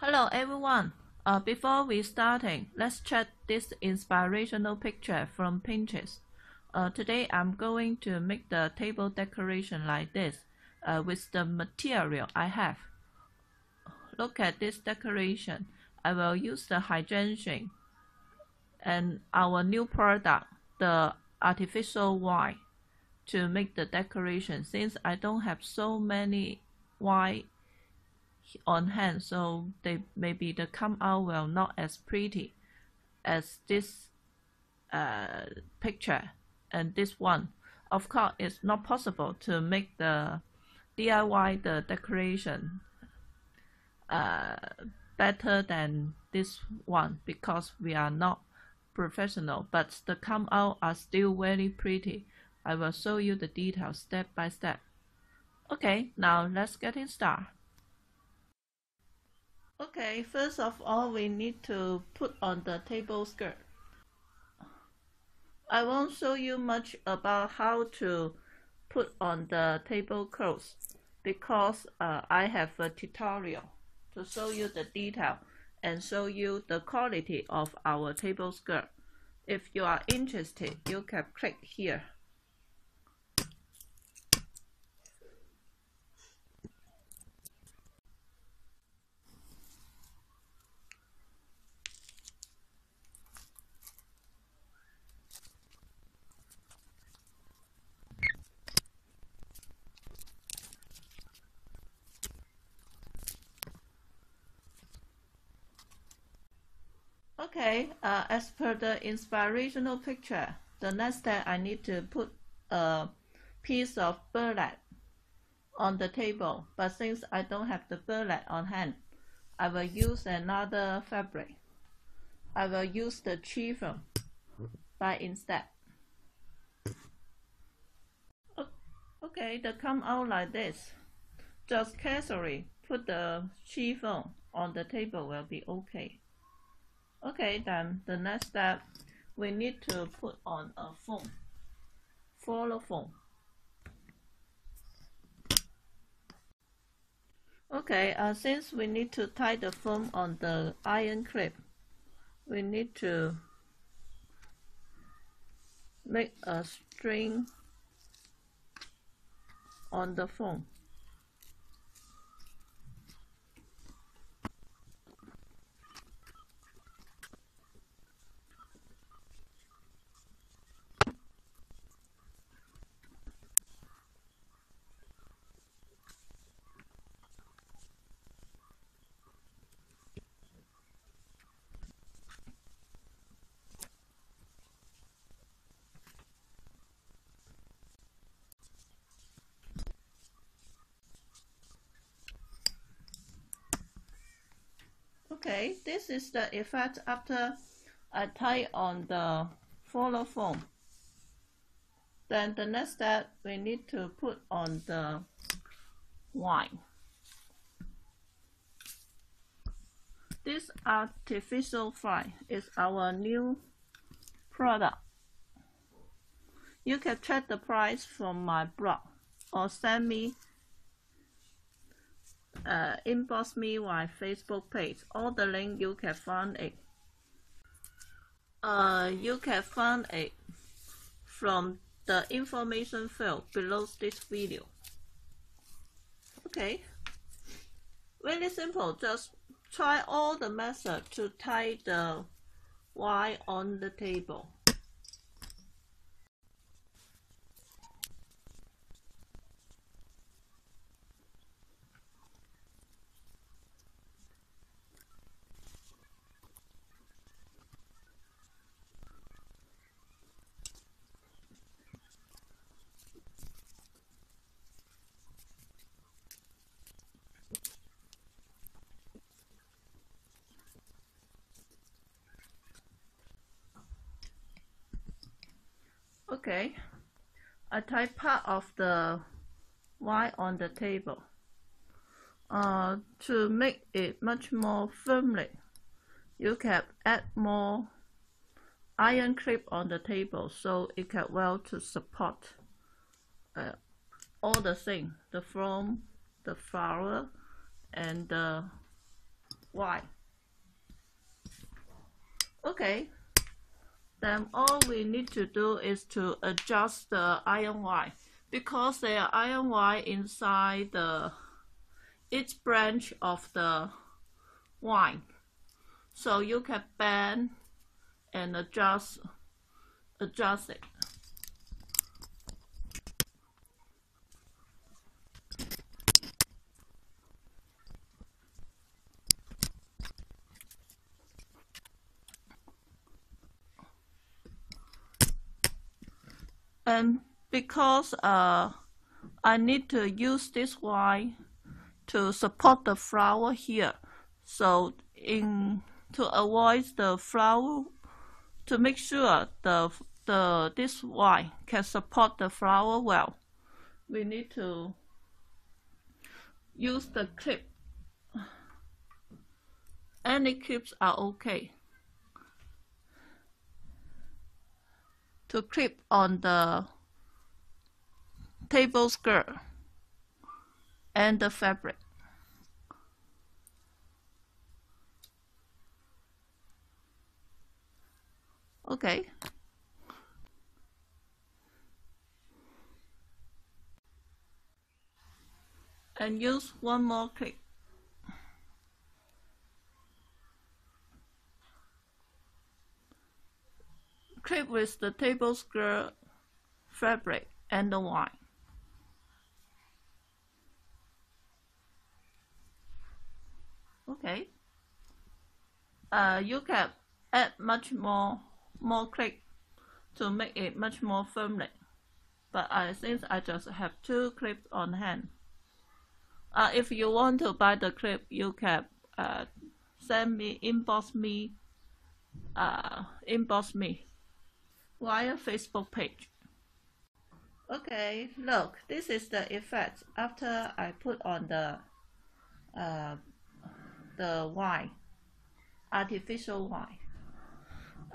Hello everyone. Uh, before we starting, let's check this inspirational picture from Pinterest. Uh, today I'm going to make the table decoration like this uh, with the material I have. Look at this decoration. I will use the hydrangea and our new product, the artificial wine, to make the decoration since I don't have so many wine on hand so they maybe the come out will not as pretty as this uh, picture and this one. Of course it's not possible to make the DIY the decoration uh, better than this one because we are not professional but the come out are still very pretty. I will show you the details step by step. Okay now let's get it started Okay, first of all, we need to put on the table skirt. I won't show you much about how to put on the table clothes because uh, I have a tutorial to show you the detail and show you the quality of our table skirt. If you are interested, you can click here. Okay, uh, as per the inspirational picture, the next step I need to put a piece of burlap on the table. But since I don't have the burlap on hand, I will use another fabric. I will use the chiffon by instead. Okay, they come out like this. Just casually put the chiffon on the table will be okay. Okay, then the next step, we need to put on a foam, follow foam. Okay, uh, since we need to tie the foam on the iron clip, we need to make a string on the foam. Okay, this is the effect after I tie on the follow foam. Then the next step, we need to put on the wine. This artificial fly is our new product. You can check the price from my blog or send me uh, inbox me my Facebook page. All the link you can find it. Uh, you can find it from the information field below this video. Okay, very simple. Just try all the method to tie the Y on the table. Okay, I tie part of the Y on the table. Uh, to make it much more firmly, you can add more iron clip on the table so it can well to support uh, all the thing, the foam, the flower, and the Y. Okay, then all we need to do is to adjust the iron Y because there are iron Y inside the each branch of the wine. So you can bend and adjust adjust it. And because uh, I need to use this Y to support the flower here. So in to avoid the flower to make sure the the this Y can support the flower well we need to use the clip. Any clips are okay to clip on the table skirt and the fabric. Okay. And use one more clip. With the table skirt fabric and the wine. Okay. Uh, you can add much more more clip to make it much more firmly. But I since I just have two clips on hand. Uh, if you want to buy the clip, you can uh, send me inbox me uh, inbox me via Facebook page. Okay, look, this is the effect after I put on the uh, the Y, artificial Y.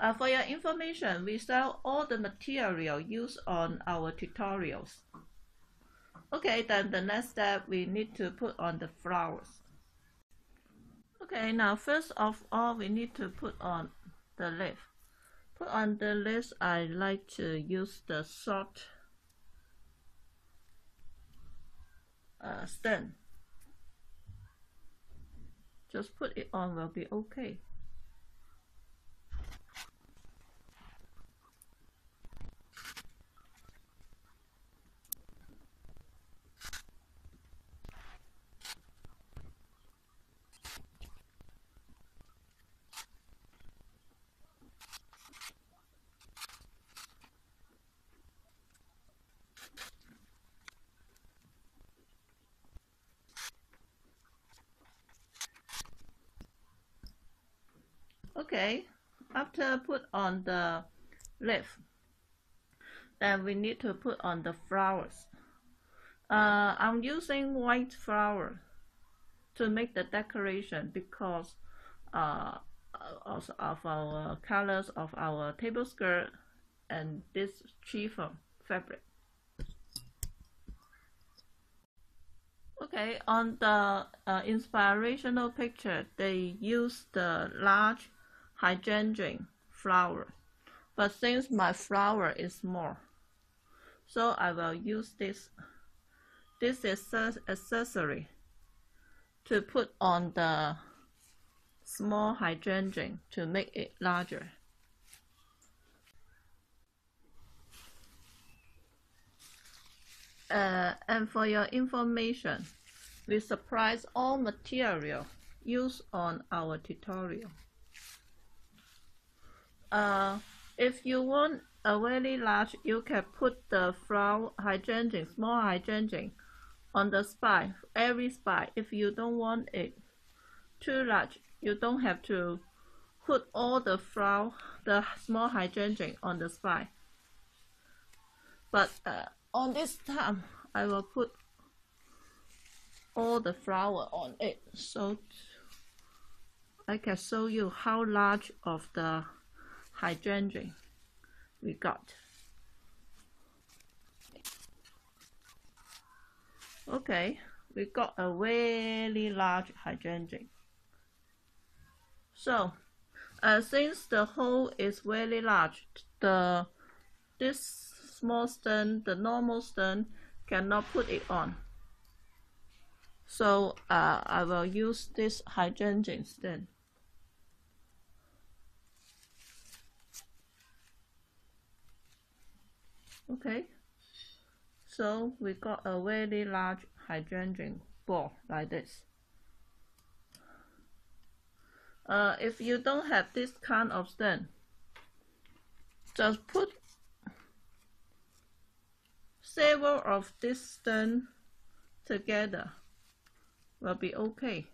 Uh, for your information, we sell all the material used on our tutorials. Okay, then the next step, we need to put on the flowers. Okay, now first of all, we need to put on the leaf. Put on the leaf, I like to use the short uh, stem. Just put it on will be okay. Okay after put on the leaf then we need to put on the flowers. Uh, I'm using white flower to make the decoration because uh, of, our colors of our table skirt and this chiffon fabric. Okay on the uh, inspirational picture they use the large hydrangea flower. But since my flower is small, so I will use this this is accessory to put on the small hydrangea to make it larger. Uh, and for your information, we surprise all material used on our tutorial uh, if you want a very large, you can put the flower hydrangea, small hydrangea, on the spine, every spine. If you don't want it too large, you don't have to put all the flower, the small hydrangea on the spine. But uh, on this time, I will put all the flower on it so I can show you how large of the hydrangea we got. Okay, we got a really large hydrangea. So, uh, since the hole is very large, the this small stone, the normal stone, cannot put it on. So uh, I will use this hydrangea stone. Okay, so we got a very large hydrangea ball like this. Uh, if you don't have this kind of stone, just put several of this stone together will be okay.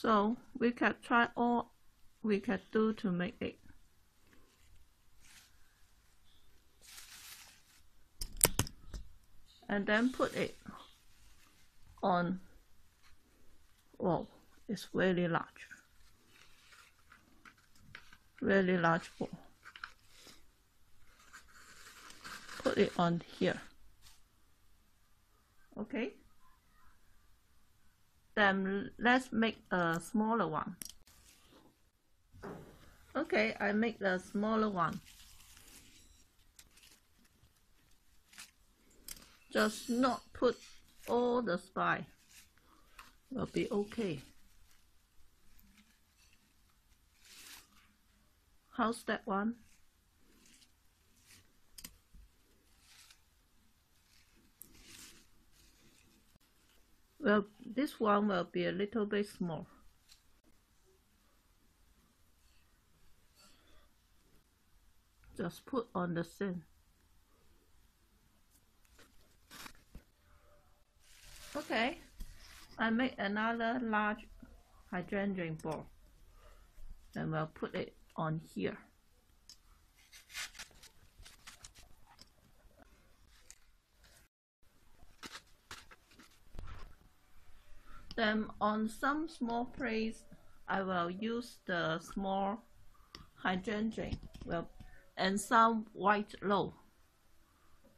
So we can try all we can do to make it. And then put it on, wow, it's really large, really large ball. Put it on here. Okay. Then let's make a smaller one. Okay, I make the smaller one. Just not put all the spy. Will be okay. How's that one? Well, this one will be a little bit small. Just put on the same. Okay, I make another large hydrangea ball and we'll put it on here. Then on some small place, I will use the small hydrangea well, and some white roll.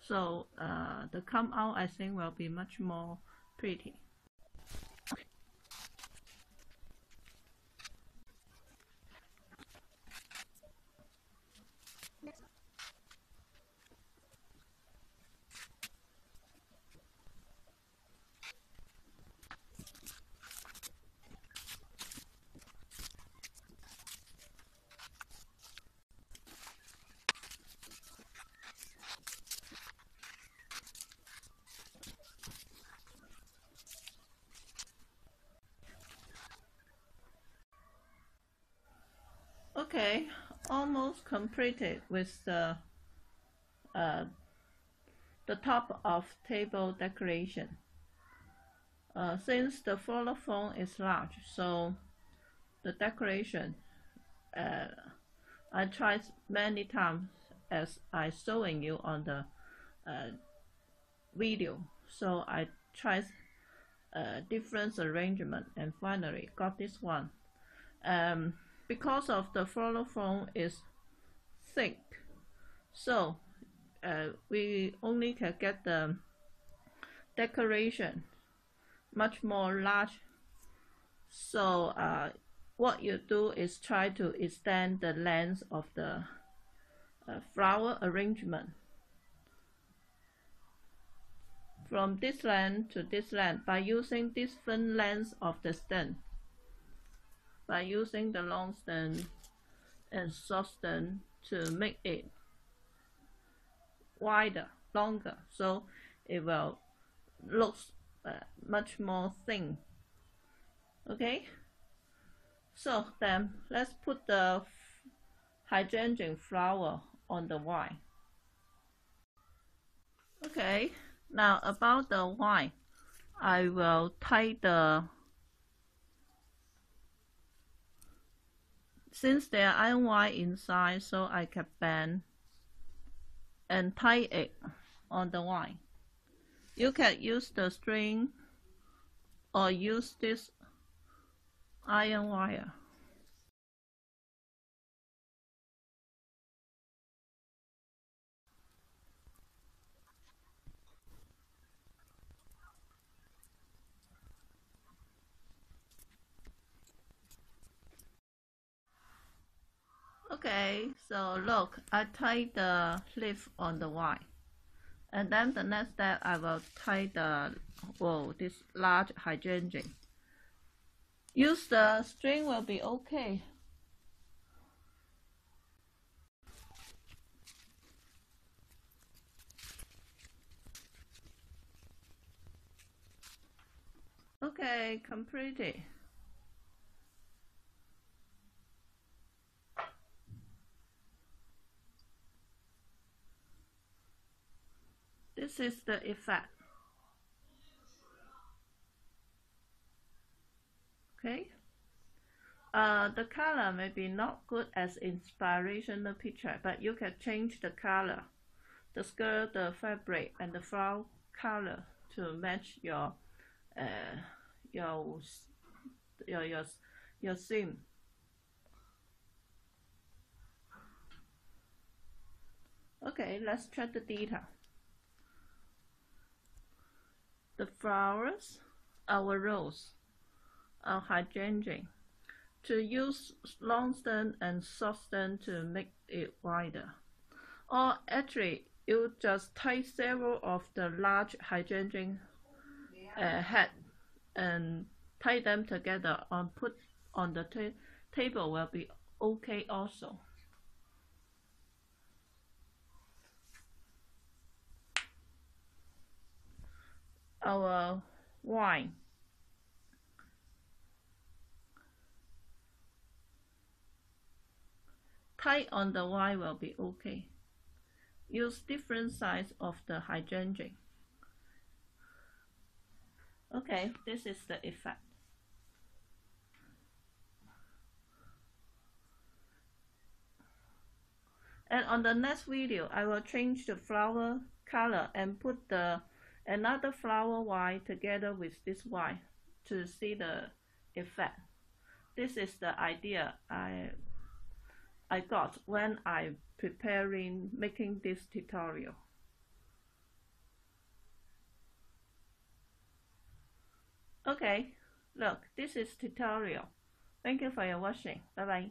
So uh, the come out I think will be much more pretty. Okay, almost completed with the uh, the top of table decoration. Uh, since the follow phone is large, so the decoration uh, I tried many times as I showing you on the uh, video. So I tried uh, different arrangement and finally got this one. Um, because of the phone is thick. So uh, we only can get the decoration much more large. So uh, what you do is try to extend the length of the uh, flower arrangement. From this length to this length by using different lengths of the stem by using the long stem and short stem to make it wider, longer, so it will look uh, much more thin. Okay, so then let's put the hydrangea flower on the wine. Okay, now about the wine, I will tie the Since there are iron wire inside, so I can bend and tie it on the wine. You can use the string or use this iron wire. Okay, so look, I tie the leaf on the Y. And then the next step, I will tie the, whoa, this large hydrangea. Use the string will be okay. Okay, completed. This is the effect. Okay. Uh, the color may be not good as inspirational picture, but you can change the color, the skirt, the fabric, and the flower color to match your uh, your your your your theme. Okay, let's check the data. The flowers, our rose, our hydrangea. To use long stem and short stem to make it wider. Or actually, you just tie several of the large hydrangea uh, head and tie them together and put on the ta table will be okay also. Oh, Our wine. Tie on the wine will be okay. Use different size of the hydrangea. Okay, this is the effect. And on the next video, I will change the flower color and put the another flower white together with this white to see the effect. This is the idea I I got when I preparing making this tutorial. Okay, look, this is tutorial. Thank you for your watching. Bye bye.